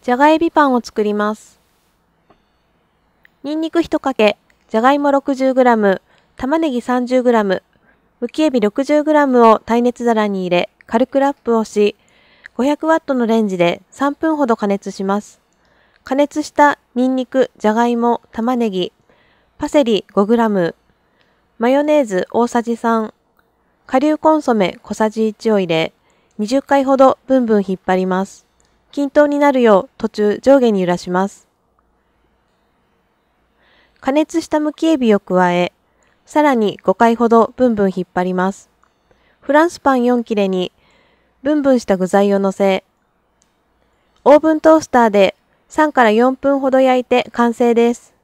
じゃがエビパンを作ります。にんにく1かけ、じゃがいも 60g、玉ねぎ 30g、むきエビ 60g を耐熱皿に入れ、軽くラップをし、500ワットのレンジで3分ほど加熱します。加熱したにんにく、じゃがいも、玉ねぎ、パセリ 5g、マヨネーズ大さじ3、顆粒コンソメ小さじ1を入れ、20回ほどブンブン引っ張ります。均等になるよう途中上下に揺らします。加熱したむきエビを加え、さらに5回ほどブンブン引っ張ります。フランスパン4切れに、ブンブンした具材を乗せ、オーブントースターで3から4分ほど焼いて完成です。